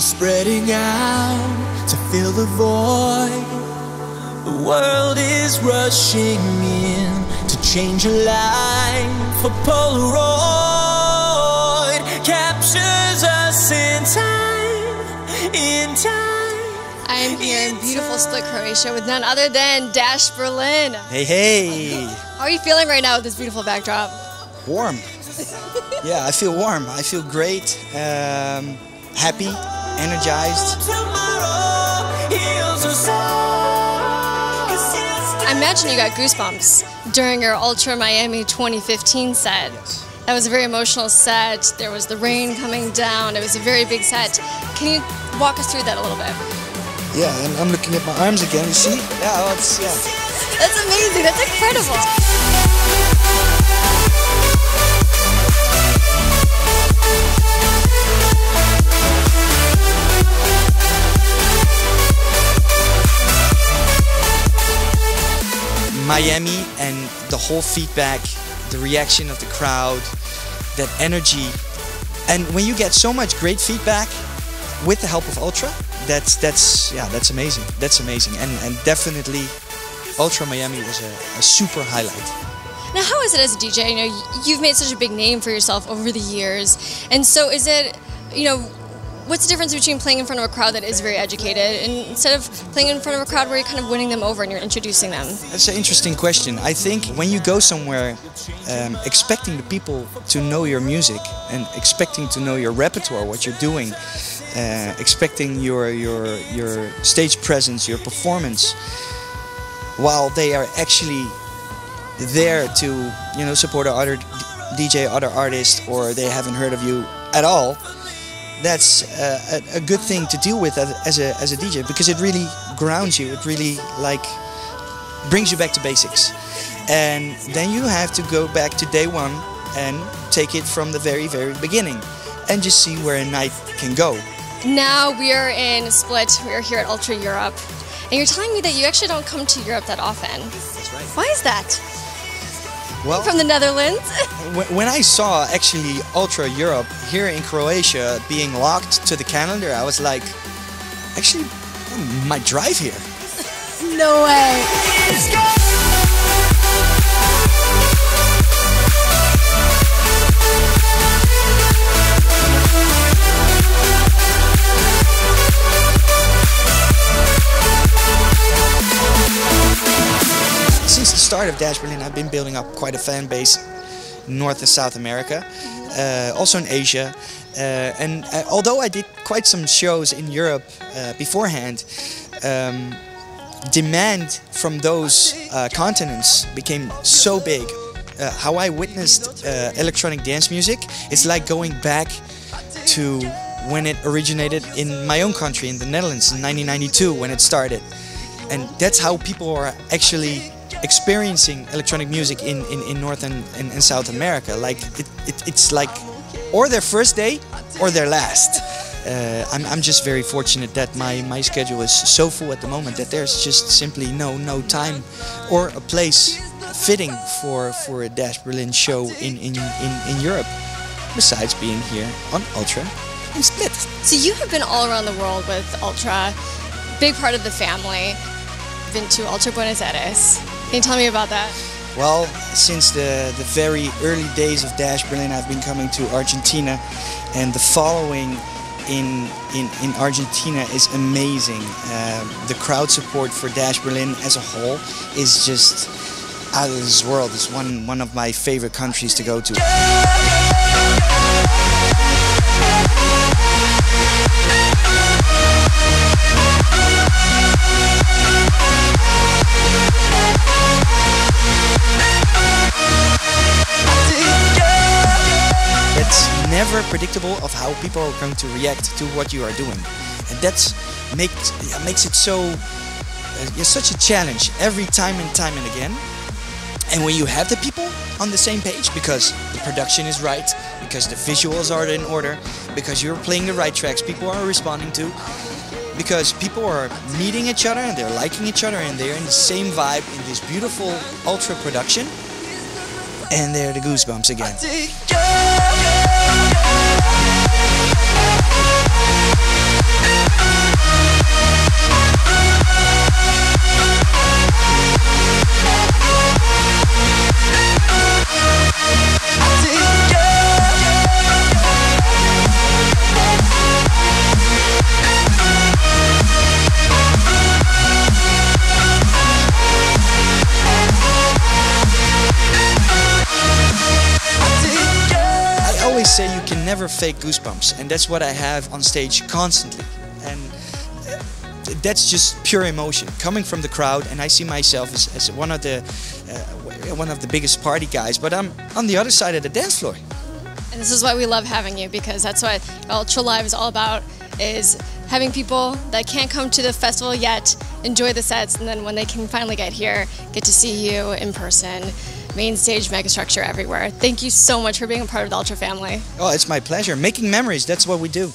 are spreading out to fill the void. The world is rushing in to change a life. A Polaroid captures us in time, in time. I am here in beautiful Split, Croatia with none other than Dash Berlin. Hey, hey. How are you feeling right now with this beautiful backdrop? Warm. yeah, I feel warm. I feel great. Um, happy, energized. Tomorrow heals us all. 'Cause I imagine you got goosebumps during your Ultra Miami 2015 set. That was a very emotional set. There was the rain coming down. It was a very big set. Can you walk us through that a little bit? Yeah, and I'm looking at my arms again. You see? Yeah, it's, yeah. That's amazing. That's incredible. Miami and the whole feedback, the reaction of the crowd, that energy. And when you get so much great feedback with the help of Ultra, that's that's yeah, that's amazing. That's amazing. And and definitely Ultra Miami was a, a super highlight. Now, how is it as a DJ? You know, you've made such a big name for yourself over the years, and so is it? You know, what's the difference between playing in front of a crowd that is very educated and instead of playing in front of a crowd where you're kind of winning them over and you're introducing them? That's an interesting question. I think when you go somewhere um, expecting the people to know your music and expecting to know your repertoire, what you're doing, uh, expecting your, your, your stage presence, your performance, while they are actually there to you know support other DJ, other artists, or they haven't heard of you at all, that's uh, a, a good thing to deal with as as a, as a DJ because it really grounds you. It really like brings you back to basics, and then you have to go back to day one and take it from the very very beginning, and just see where a night can go. Now we are in Split. We are here at Ultra Europe, and you're telling me that you actually don't come to Europe that often. That's right. Why is that? Well, From the Netherlands? When I saw actually Ultra Europe here in Croatia being locked to the calendar, I was like, actually, I might drive here. no way. Start of Dash Berlin, I've been building up quite a fan base North and South America, uh, also in Asia. Uh, and uh, although I did quite some shows in Europe uh, beforehand, um, demand from those uh, continents became so big. How I witnessed electronic dance music is like going back to when it originated in my own country, in the Netherlands, in 1992, when it started. And that's how people are actually experiencing electronic music in, in, in North and, and, and South America. Like, it, it, it's like, or their first day, or their last. Uh, I'm, I'm just very fortunate that my, my schedule is so full at the moment that there's just simply no no time or a place fitting for, for a Dash Berlin show in, in, in, in Europe, besides being here on Ultra in Split. So you have been all around the world with Ultra, big part of the family. Been to Ultra Buenos Aires. Can you tell me about that? Well, since the, the very early days of Dash Berlin, I've been coming to Argentina, and the following in, in, in Argentina is amazing. Um, the crowd support for Dash Berlin as a whole is just out of this world. It's one, one of my favorite countries to go to. It's never predictable of how people are going to react to what you are doing, and that's makes makes it so uh, such a challenge every time and time and again. And when you have the people on the same page, because the production is right, because the visuals are in order, because you're playing the right tracks, people are responding to, because people are meeting each other and they're liking each other and they're in the same vibe in this beautiful ultra production, and they're the goosebumps again. Never fake goosebumps, and that's what I have on stage constantly. And that's just pure emotion coming from the crowd, and I see myself as, as one of the uh, one of the biggest party guys. But I'm on the other side of the dance floor. And this is why we love having you because that's what Ultra Live is all about is having people that can't come to the festival yet enjoy the sets and then when they can finally get here get to see you in person main stage megastructure everywhere. Thank you so much for being a part of the ultra family. Oh it's my pleasure. Making memories that's what we do